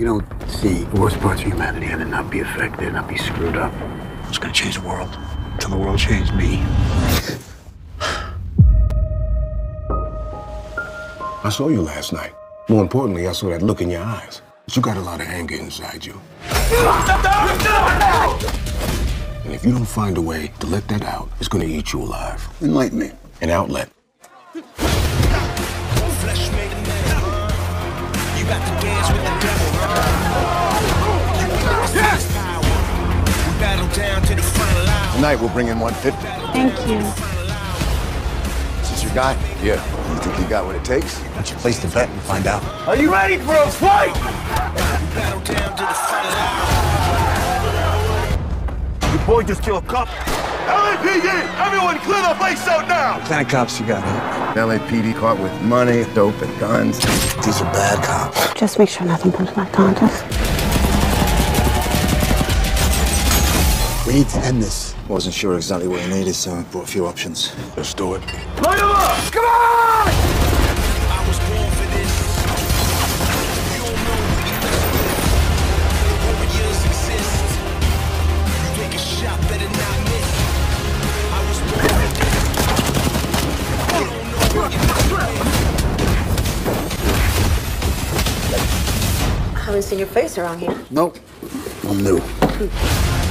You don't see the worst parts of humanity and then not be affected, not be screwed up. It's gonna change the world until the world changed me. I saw you last night. More importantly, I saw that look in your eyes. But you got a lot of anger inside you. And if you don't find a way to let that out, it's gonna eat you alive. Enlighten me. An outlet. Tonight we'll bring in 150. Thank you. This is this your guy? Yeah. You think you got what it takes? Why don't you place the bet and find out? Are you ready for a fight? We battle down to the front line. Your boy just killed a cop. LAPD! Everyone clear the place out now! What kind of cops you got, huh? LAPD caught with money, dope, and guns. These are bad cops. Just make sure nothing comes back to haunt us. We need to end this. Wasn't sure exactly what he needed, so I brought a few options. Let's do it. Line him up! Come on! I was born for this. You don't know who you. Warriors exist. You take a shot, better not miss. I was born for this. You don't know who you live. I haven't seen your face around here. Nope. I'm new. Hmm.